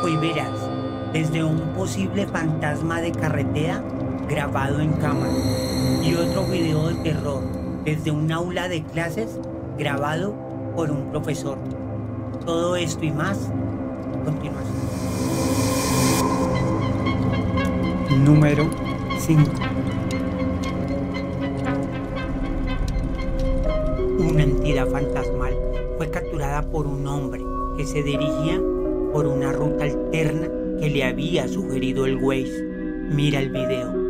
Hoy verás desde un posible fantasma de carretera grabado en cámara y otro video de terror desde un aula de clases grabado por un profesor. Todo esto y más a continuación. Número 5. Una entidad fantasmal fue capturada por un hombre que se dirigía por una ruta alterna que le había sugerido el Waze. Mira el video.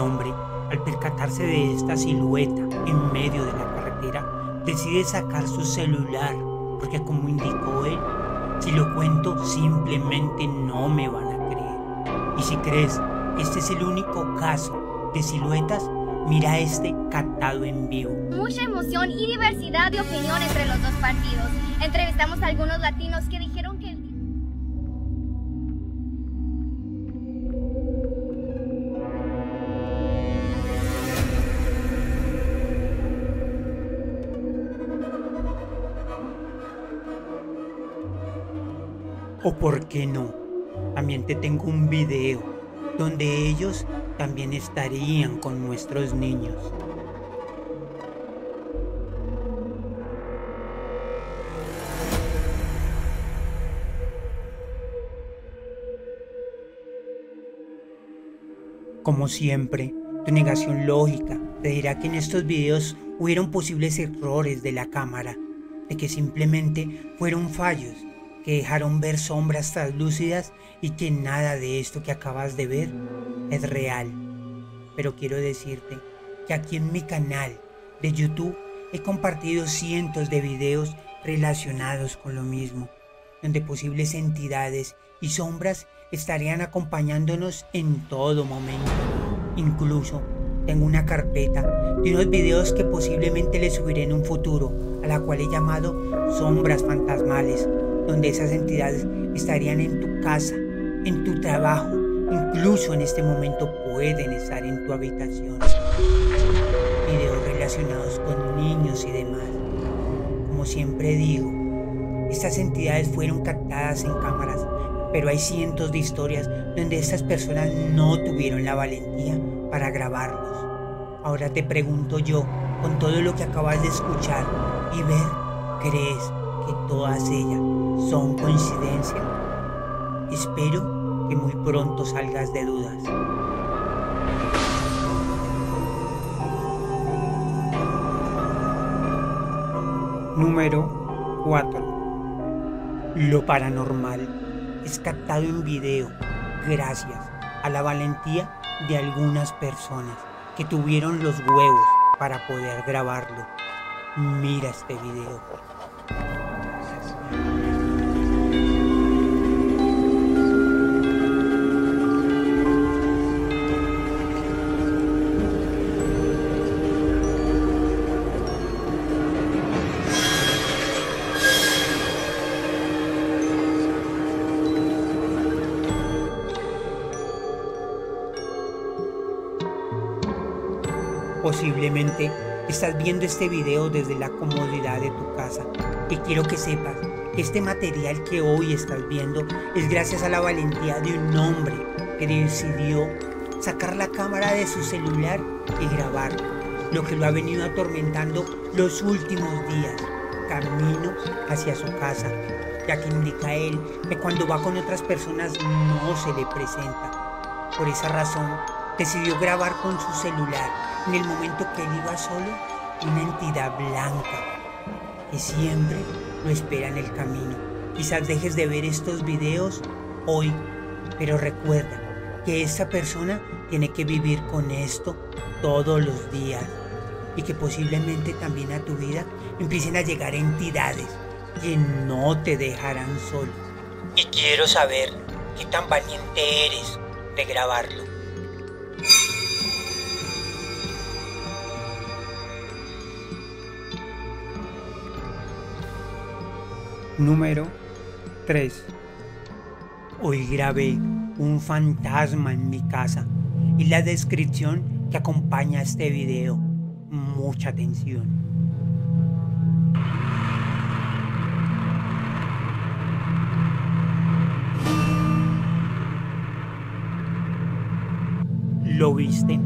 Hombre, al percatarse de esta silueta en medio de la carretera, decide sacar su celular, porque como indicó él, si lo cuento simplemente no me van a creer. Y si crees este es el único caso de siluetas, mira este catado en vivo. Mucha emoción y diversidad de opinión entre los dos partidos. Entrevistamos a algunos latinos que dijeron O por qué no, también te tengo un video donde ellos también estarían con nuestros niños. Como siempre, tu negación lógica te dirá que en estos videos hubieron posibles errores de la cámara, de que simplemente fueron fallos que dejaron ver sombras translúcidas y que nada de esto que acabas de ver es real. Pero quiero decirte que aquí en mi canal de YouTube he compartido cientos de videos relacionados con lo mismo, donde posibles entidades y sombras estarían acompañándonos en todo momento. Incluso tengo una carpeta de unos videos que posiblemente les subiré en un futuro, a la cual he llamado Sombras Fantasmales, donde esas entidades estarían en tu casa, en tu trabajo, incluso en este momento pueden estar en tu habitación. Videos relacionados con niños y demás. Como siempre digo, estas entidades fueron captadas en cámaras, pero hay cientos de historias donde estas personas no tuvieron la valentía para grabarlos. Ahora te pregunto yo, con todo lo que acabas de escuchar y ver, ¿crees que todas ellas son coincidencia? Espero que muy pronto salgas de dudas. Número 4. Lo paranormal es captado en video gracias a la valentía de algunas personas que tuvieron los huevos para poder grabarlo. Mira este video. Posiblemente estás viendo este video desde la comodidad de tu casa y quiero que sepas este material que hoy estás viendo es gracias a la valentía de un hombre que decidió sacar la cámara de su celular y grabar lo que lo ha venido atormentando los últimos días, camino hacia su casa, ya que indica él que cuando va con otras personas no se le presenta. Por esa razón, decidió grabar con su celular en el momento que él iba solo una entidad blanca que siempre lo espera en el camino. Quizás dejes de ver estos videos hoy, pero recuerda que esa persona tiene que vivir con esto todos los días y que posiblemente también a tu vida empiecen a llegar entidades que no te dejarán solo. Y quiero saber qué tan valiente eres de grabarlo. Número 3. Hoy grabé un fantasma en mi casa y la descripción que acompaña este video. Mucha atención. ¿Lo viste?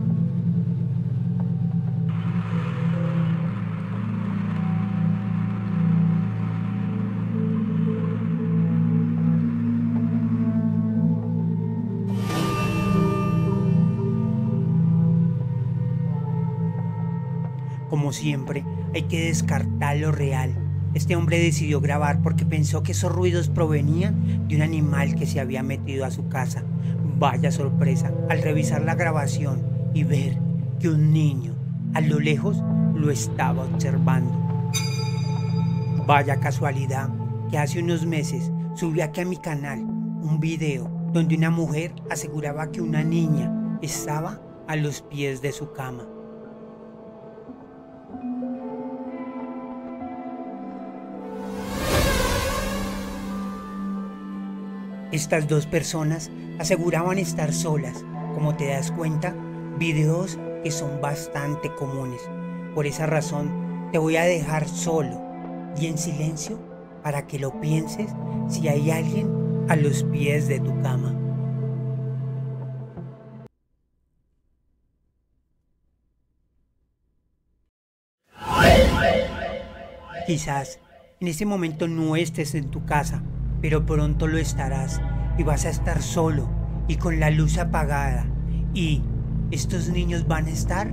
Como siempre, hay que descartar lo real. Este hombre decidió grabar porque pensó que esos ruidos provenían de un animal que se había metido a su casa. Vaya sorpresa al revisar la grabación y ver que un niño a lo lejos lo estaba observando. Vaya casualidad que hace unos meses subí aquí a mi canal un video donde una mujer aseguraba que una niña estaba a los pies de su cama. Estas dos personas aseguraban estar solas. Como te das cuenta, videos que son bastante comunes. Por esa razón, te voy a dejar solo y en silencio para que lo pienses si hay alguien a los pies de tu cama. Quizás en este momento no estés en tu casa pero pronto lo estarás y vas a estar solo y con la luz apagada y estos niños van a estar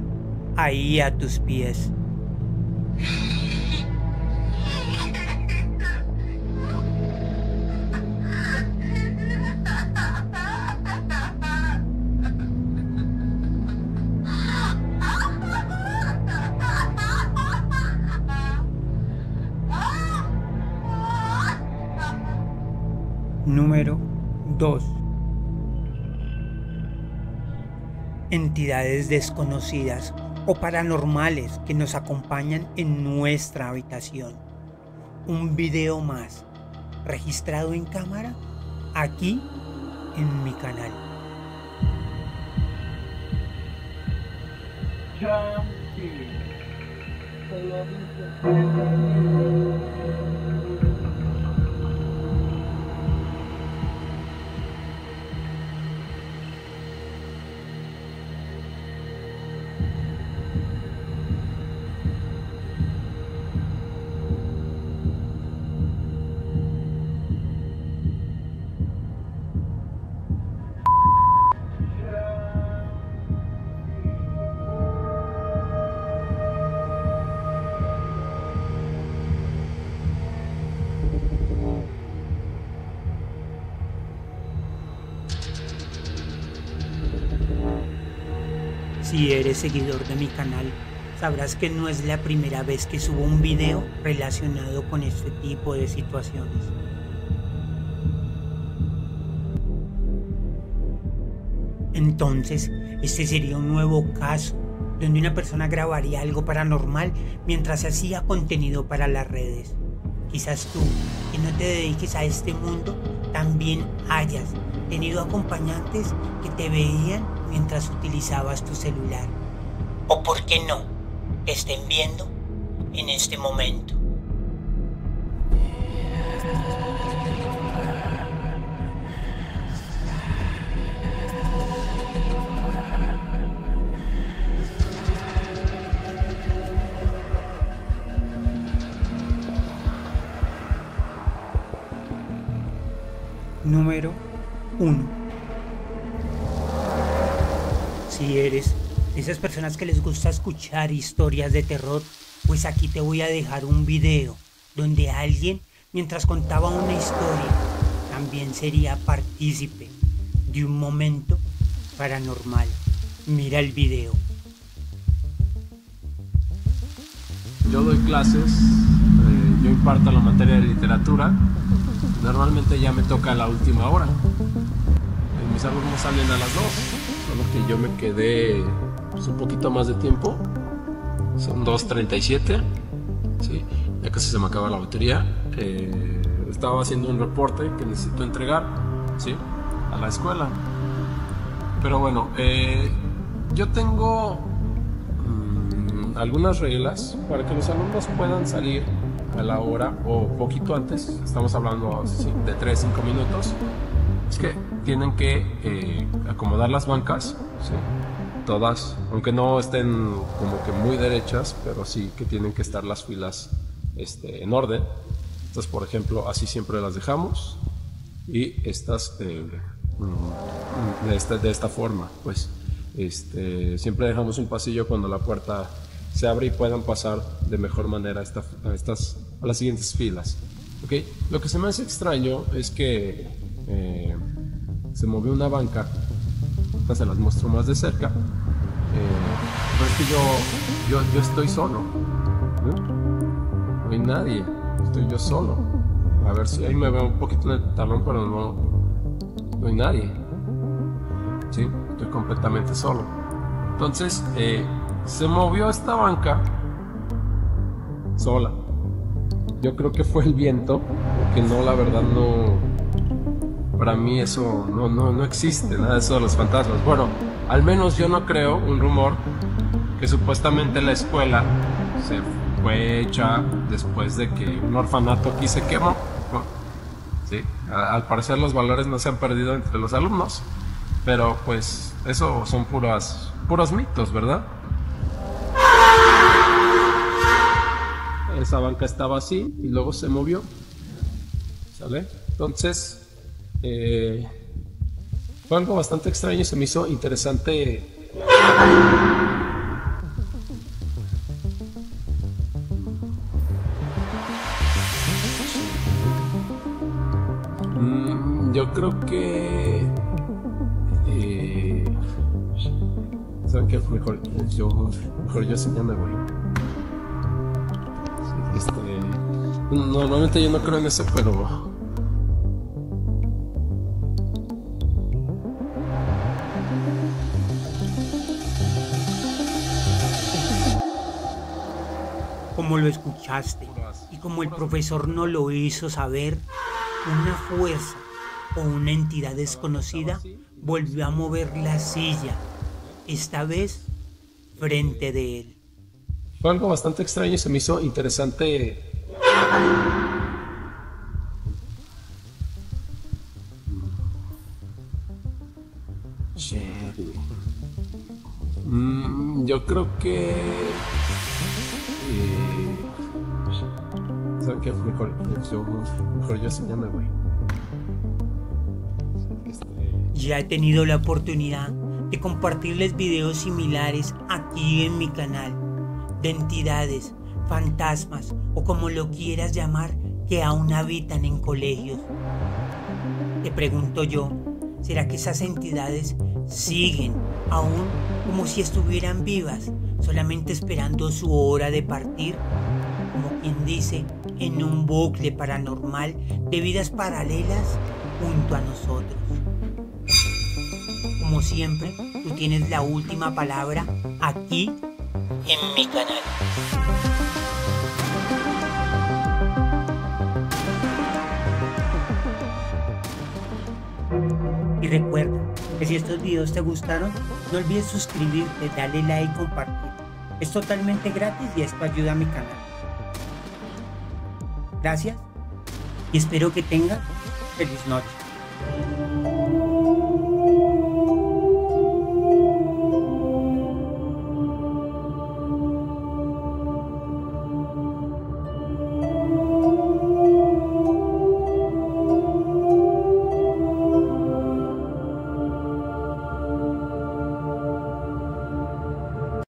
ahí a tus pies. Número 2. Entidades desconocidas o paranormales que nos acompañan en nuestra habitación. Un video más registrado en cámara aquí en mi canal. Si eres seguidor de mi canal, sabrás que no es la primera vez que subo un video relacionado con este tipo de situaciones. Entonces, este sería un nuevo caso donde una persona grabaría algo paranormal mientras hacía contenido para las redes. Quizás tú, que no te dediques a este mundo, también hayas tenido acompañantes que te veían mientras utilizabas tu celular. O por qué no, estén viendo en este momento. Número 1. Si eres de esas personas que les gusta escuchar historias de terror, pues aquí te voy a dejar un video donde alguien, mientras contaba una historia, también sería partícipe de un momento paranormal. Mira el video. Yo doy clases, eh, yo imparto la materia de literatura. Normalmente ya me toca la última hora. Mis alumnos salen a las 2, solo que yo me quedé pues, un poquito más de tiempo. Son 2.37, ¿sí? ya casi se me acaba la batería. Eh, estaba haciendo un reporte que necesito entregar ¿sí? a la escuela. Pero bueno, eh, yo tengo mm, algunas reglas para que los alumnos puedan salir a la hora o poquito antes, estamos hablando de 3-5 minutos, es que tienen que eh, acomodar las bancas, todas, aunque no estén como que muy derechas, pero sí que tienen que estar las filas este, en orden. Entonces, por ejemplo, así siempre las dejamos y estas eh, mm, de, esta, de esta forma, pues este, siempre dejamos un pasillo cuando la puerta se abre y puedan pasar de mejor manera a, estas, a las siguientes filas. ¿okay? Lo que se me hace extraño es que eh, se movió una banca, se las muestro más de cerca, eh, pero es que yo, yo, yo estoy solo, ¿no? no hay nadie, estoy yo solo. A ver si ahí me veo un poquito en el talón, pero no, no hay nadie. Sí, estoy completamente solo. Entonces, eh, se movió esta banca sola. Yo creo que fue el viento, que no, la verdad no. Para mí eso no, no, no existe, nada de eso de los fantasmas. Bueno, al menos yo no creo un rumor que supuestamente la escuela se fue hecha después de que un orfanato aquí se quemó. ¿Sí? Al parecer los valores no se han perdido entre los alumnos, pero pues eso son puras, puros mitos, ¿verdad? Esa banca estaba así y luego se movió. ¿Sale? Entonces, eh, fue algo bastante extraño se me hizo interesante yo creo que. Eh, ¿Saben qué? Mejor yo, mejor yo sí voy. Este, normalmente yo no creo en eso, pero. Como lo escuchaste y como el profesor no lo hizo saber, una fuerza o una entidad desconocida volvió a mover la silla, esta vez frente de él. Fue algo bastante extraño y se me hizo interesante. Mm, yo creo que. Mejor yo, sí ya me voy. Ya he tenido la oportunidad de compartirles videos similares aquí en mi canal de entidades, fantasmas o como lo quieras llamar que aún habitan en colegios. Te pregunto yo, ¿será que esas entidades siguen aún como si estuvieran vivas, solamente esperando su hora de partir? Como quien dice, en un bucle paranormal de vidas paralelas junto a nosotros. Como siempre, tú tienes la última palabra aquí en mi canal. Y recuerda que si estos videos te gustaron, no olvides suscribirte, darle like y compartir. Es totalmente gratis y esto ayuda a mi canal. Gracias y espero que tengas feliz noche.